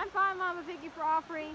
I'm fine, Mama Vicky, for offering.